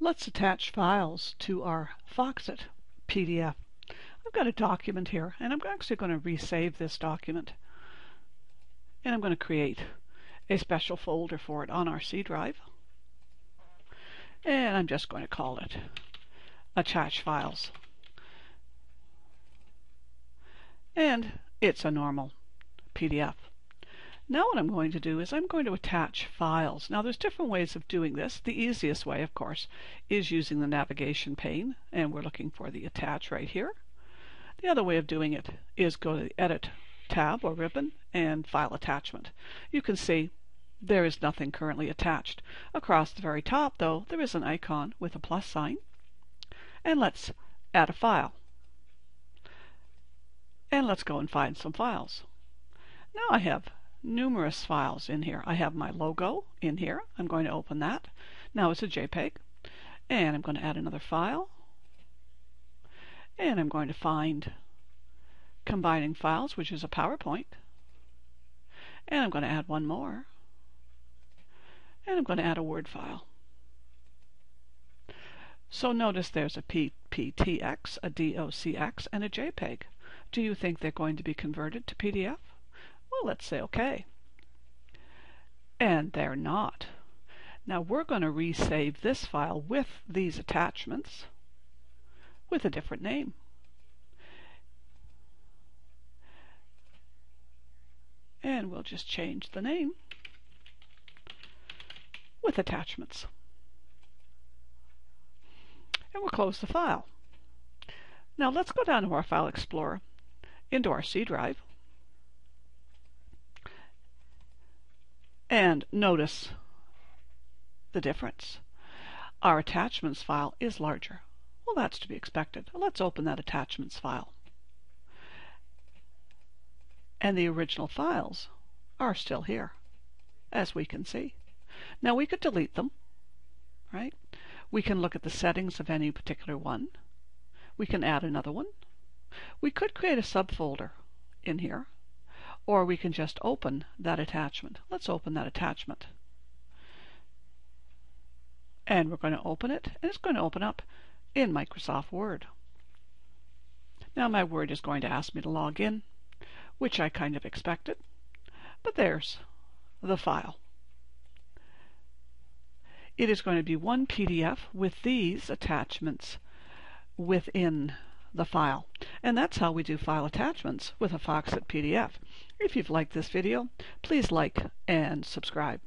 Let's attach files to our Foxit PDF. I've got a document here, and I'm actually going to resave this document. And I'm going to create a special folder for it on our C drive. And I'm just going to call it Attach Files. And it's a normal PDF. Now what I'm going to do is I'm going to attach files. Now there's different ways of doing this. The easiest way, of course, is using the navigation pane, and we're looking for the attach right here. The other way of doing it is go to the Edit tab or ribbon and File Attachment. You can see there is nothing currently attached. Across the very top, though, there is an icon with a plus sign. And let's add a file. And let's go and find some files. Now I have numerous files in here. I have my logo in here. I'm going to open that. Now it's a JPEG. And I'm going to add another file. And I'm going to find combining files, which is a PowerPoint. And I'm going to add one more. And I'm going to add a Word file. So notice there's a PPTX, a DOCX, and a JPEG. Do you think they're going to be converted to PDF? Well, let's say OK. And they're not. Now we're going to resave this file with these attachments with a different name. And we'll just change the name with attachments. And we'll close the file. Now let's go down to our File Explorer, into our C drive, And notice the difference. Our attachments file is larger. Well, that's to be expected. Let's open that attachments file. And the original files are still here, as we can see. Now we could delete them, right? We can look at the settings of any particular one. We can add another one. We could create a subfolder in here or we can just open that attachment. Let's open that attachment. And we're going to open it, and it's going to open up in Microsoft Word. Now my Word is going to ask me to log in, which I kind of expected, but there's the file. It is going to be one PDF with these attachments within the file. And that's how we do file attachments with a Foxit PDF. If you've liked this video, please like and subscribe.